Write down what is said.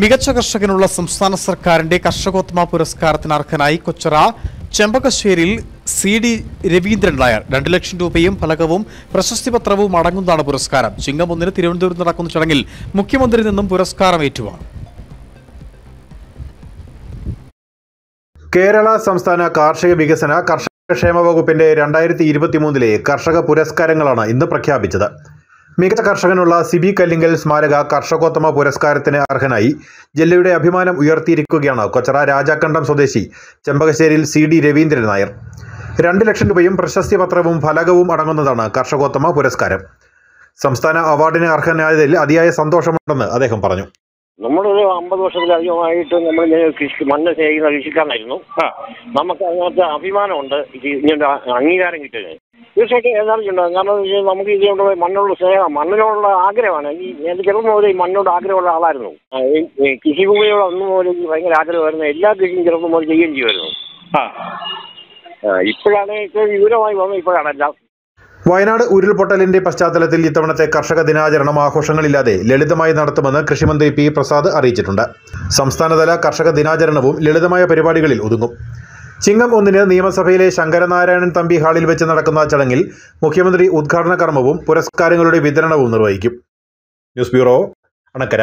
മികച്ച കർഷകനുള്ള സംസ്ഥാന സർക്കാരിന്റെ കർഷകോത്തമ പുരസ്കാരത്തിന് അർഹനായി കൊച്ചറ ചെമ്പകശ്ശേരിൽ സി ഡി രവീന്ദ്രൻ നായർ. രണ്ട് ലക്ഷം രൂപയും ഫലകവും പ്രശസ്തി പത്രവും അടങ്ങുന്നതാണ് പുരസ്കാരം. ചിങ്ങം ഒന്നിന് തിരുവനന്തപുരത്ത് നടക്കുന്ന ചടങ്ങിൽ മുഖ്യമന്ത്രി നിന്നും പുരസ്കാരം ഏറ്റുവാണ് കേരള സംസ്ഥാന കാർഷിക വികസന കർഷക ക്ഷേമ വകുപ്പിന്റെ രണ്ടായിരത്തി ഇരുപത്തിമൂന്നിലെ കർഷക പുരസ്കാരങ്ങളാണ് ഇന്ന് പ്രഖ്യാപിച്ചത്. മികച്ച കർഷകനുള്ള സിബി കല്ലിങ്കൽ സ്മാരക കർഷകോത്തമ പുരസ്കാരത്തിന് അർഹനായി. ജില്ലയുടെ അഭിമാനം ഉയർത്തിയിരിക്കുകയാണ് കൊച്ചറ രാജാക്കണ്ടം സ്വദേശി ചെമ്പകശ്ശേരിയിൽ സി ഡി രവീന്ദ്രൻ നായർ. രണ്ട് ലക്ഷം രൂപയും പ്രശസ്തി പത്രവും ഫലകവും അടങ്ങുന്നതാണ് കർഷകോത്തമ പുരസ്കാരം. സംസ്ഥാന അവാർഡിന് അർഹനായതിൽ അതിയായ സന്തോഷമുണ്ടെന്ന് അദ്ദേഹം പറഞ്ഞു. നമ്മളൊരു അമ്പത് വർഷത്തിലധികമായിട്ട് നമ്മൾ കൃഷി മണ്ണ് ചെയ്യുന്ന കൃഷിക്കാരനായിരുന്നു. നമുക്ക് അതിനകത്ത് അഭിമാനമുണ്ട്. ഇങ്ങനെ അംഗീകാരം കിട്ടിയത് തീർച്ചയായിട്ടും എനർജി ഉണ്ട് കാരണം എന്ന് വെച്ചാൽ നമുക്ക് ഇതിനോട് മണ്ണിനോട് സ്നേഹം മണ്ണിനോടുള്ള ആഗ്രഹമാണ്. ഈ എനിക്ക് ചെറുപ്പം മുതൽ ഈ മണ്ണോട് ആഗ്രഹമുള്ള ആളായിരുന്നു. കൃഷിഭൂമിയോട് അന്ന് മുതൽ എനിക്ക് ഭയങ്കര ആഗ്രഹമായിരുന്നു. എല്ലാ കൃഷിയും ചെറുപ്പം മുതൽ ചെയ്യുകയും ചെയ്യുമായിരുന്നു. ആ, ഇപ്പോഴാണ് ഇപ്പോൾ വിവരമായി വന്നത് ഇപ്പോഴാണ്. എല്ലാം വയനാട് ഉരുൾപൊട്ടലിന്റെ പശ്ചാത്തലത്തിൽ ഇത്തവണത്തെ കർഷക ദിനാചരണം ആഘോഷങ്ങളില്ലാതെ ലളിതമായി നടത്തുമെന്ന് കൃഷിമന്ത്രി പി പ്രസാദ് അറിയിച്ചിട്ടുണ്ട്. സംസ്ഥാനതല കർഷക ദിനാചരണവും ലളിതമായ പരിപാടികളിൽ ഒതുങ്ങും. ചിങ്ങം ഒന്നിന് നിയമസഭയിലെ ശങ്കരനാരായണൻ തമ്പി ഹാളിൽ വെച്ച് നടക്കുന്ന ചടങ്ങിൽ മുഖ്യമന്ത്രി ഉദ്ഘാടന കർമ്മവും പുരസ്കാരങ്ങളുടെ വിതരണവും നിർവഹിക്കും. News bureau Anakkara.